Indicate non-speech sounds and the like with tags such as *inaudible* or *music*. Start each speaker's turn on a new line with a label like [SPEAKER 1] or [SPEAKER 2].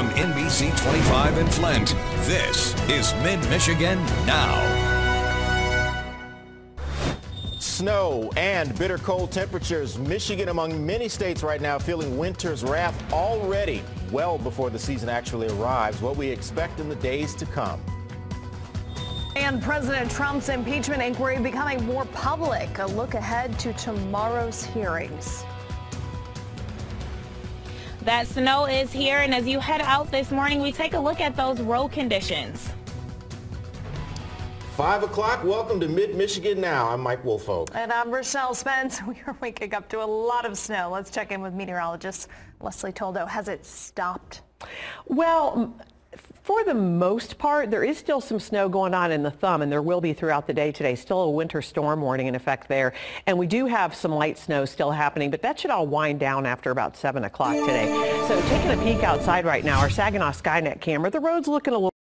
[SPEAKER 1] From NBC 25 in Flint, this is Mid-Michigan Now.
[SPEAKER 2] Snow and bitter cold temperatures. Michigan among many states right now feeling winter's wrath already well before the season actually arrives. What we expect in the days to come.
[SPEAKER 3] And President Trump's impeachment inquiry becoming more public. A look ahead to tomorrow's hearings.
[SPEAKER 4] That snow is here, and as you head out this morning, we take a look at those road conditions.
[SPEAKER 2] 5 o'clock, welcome to Mid-Michigan Now. I'm Mike Woolfolk.
[SPEAKER 3] And I'm Rochelle Spence. *laughs* We are waking up to a lot of snow. Let's check in with meteorologist Leslie Toldo. Has it stopped?
[SPEAKER 5] Well, for the most part, there is still some snow going on in the thumb, and there will be throughout the day today. Still a winter storm warning in effect there. And we do have some light snow still happening, but that should all wind down after about 7 o'clock today. So taking a peek outside right now, our Saginaw Skynet camera, the road's looking a little